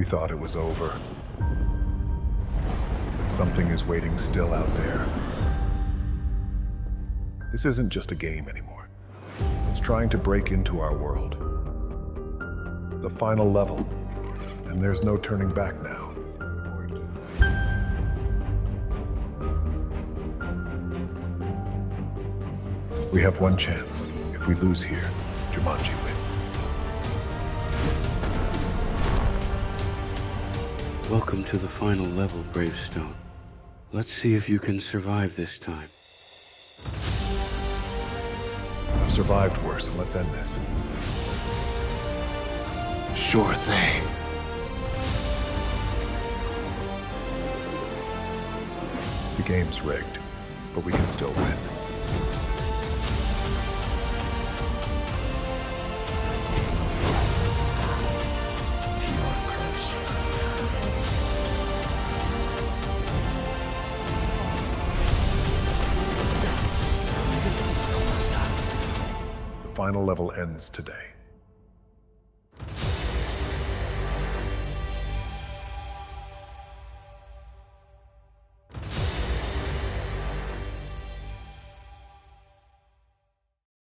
We thought it was over. But something is waiting still out there. This isn't just a game anymore. It's trying to break into our world. The final level. And there's no turning back now. We have one chance. If we lose here, Jumanji wins. Welcome to the final level, Bravestone. Let's see if you can survive this time. I've survived worse, and let's end this. Sure thing. The game's rigged, but we can still win. Final level ends today.